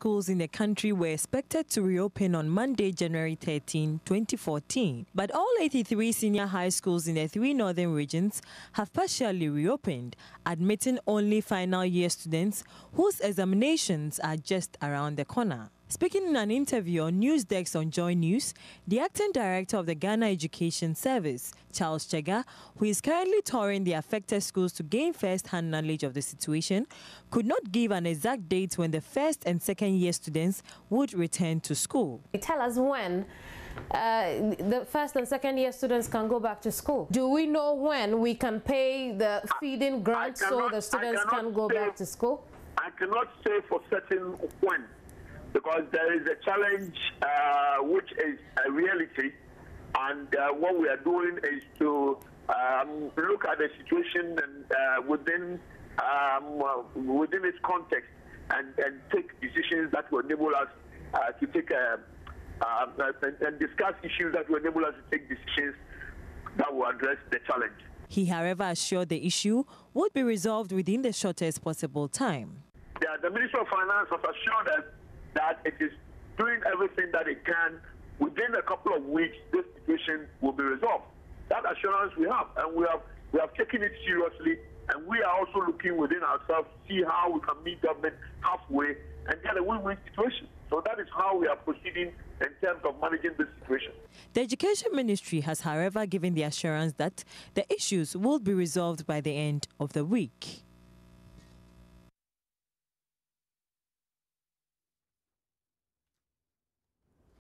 schools in the country were expected to reopen on Monday, January 13, 2014. But all 83 senior high schools in the three northern regions have partially reopened, admitting only final year students whose examinations are just around the corner. Speaking in an interview on Newsdex on Joy News, the acting director of the Ghana Education Service, Charles Tsegah, who is currently touring the affected schools to gain first-hand knowledge of the situation, could not give an exact date when the first and second year students would return to school. Tell us when uh, the first and second year students can go back to school. Do we know when we can pay the feeding grant so the students can go say, back to school? I cannot say for certain when because there is a challenge uh, which is a reality, and uh, what we are doing is to um, look at the situation and uh, within um, within its context and, and, take decisions that will enable us uh, to take a, uh, and, and discuss issues that will enable us to take decisions that will address the challenge. He, however, assured the issue would be resolved within the shortest possible time. Yeah, the Minister of Finance has assured us that it is doing everything that it can. Within a couple of weeks, this situation will be resolved. That assurance we have, and we have we have taken it seriously, and we are also looking within ourselves to see how we can meet government halfway and get a win-win situation. So that is how we are proceeding in terms of managing this situation. The Education Ministry has, however, given the assurance that the issues will be resolved by the end of the week.